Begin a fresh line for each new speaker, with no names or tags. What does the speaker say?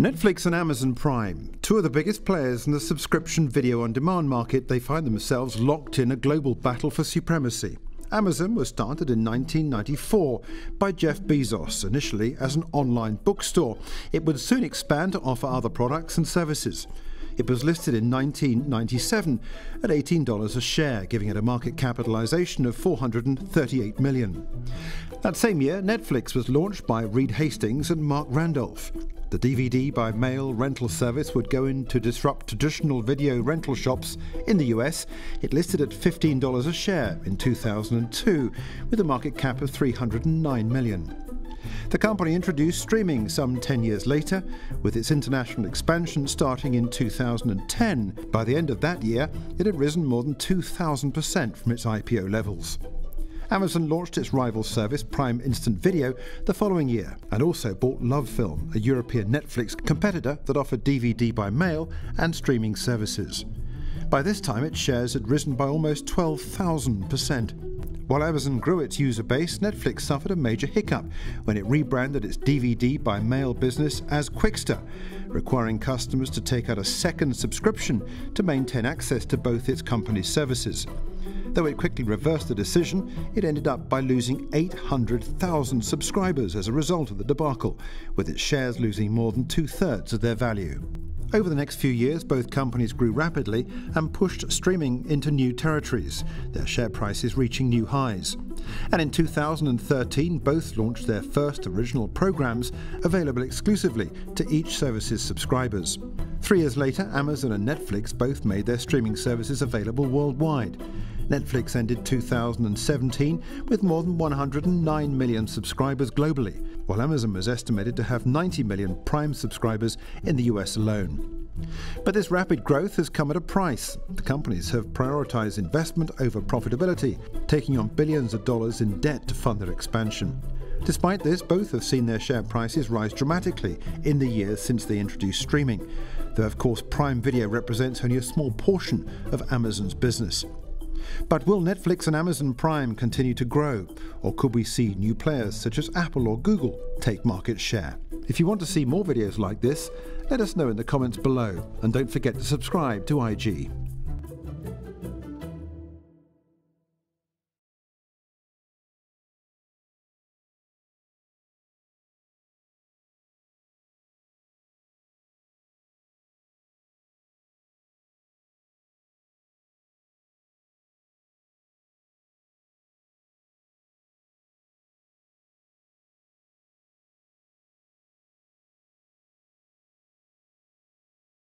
Netflix and Amazon Prime, two of the biggest players in the subscription video on demand market, they find themselves locked in a global battle for supremacy. Amazon was started in 1994 by Jeff Bezos, initially as an online bookstore. It would soon expand to offer other products and services. It was listed in 1997 at $18 a share, giving it a market capitalization of 438 million. That same year, Netflix was launched by Reed Hastings and Marc Randolph. The DVD by mail rental service would go in to disrupt traditional video rental shops in the US. It listed at $15 a share in 2002 with a market cap of 309 million. The company introduced streaming some 10 years later, with its international expansion starting in 2010. By the end of that year, it had risen more than 2,000% from its IPO levels. Amazon launched its rival service, Prime Instant Video, the following year, and also bought LoveFilm, a European Netflix competitor that offered DVD by mail and streaming services. By this time, its shares had risen by almost 12,000%. While Amazon grew its user base, Netflix suffered a major hiccup when it rebranded its DVD by mail business as Qwikster, requiring customers to take out a second subscription to maintain access to both its company's services. Though it quickly reversed the decision, it ended up by losing 800,000 subscribers as a result of the debacle, with its shares losing more than two thirds of their value. Over the next few years, both companies grew rapidly and pushed streaming into new territories, their share prices reaching new highs. And in 2013, both launched their first original programs available exclusively to each service's subscribers. Three years later, Amazon and Netflix both made their streaming services available worldwide. Netflix ended 2017 with more than 109 million subscribers globally, while Amazon was estimated to have 90 million Prime subscribers in the US alone. But this rapid growth has come at a price. The companies have prioritized investment over profitability, taking on billions of dollars in debt to fund their expansion. Despite this, both have seen their share prices rise dramatically in the years since they introduced streaming, though of course Prime Video represents only a small portion of Amazon's business. But will Netflix and Amazon Prime continue to grow, or could we see new players such as Apple or Google take market share? If you want to see more videos like this, let us know in the comments below, and don't forget to subscribe to IG.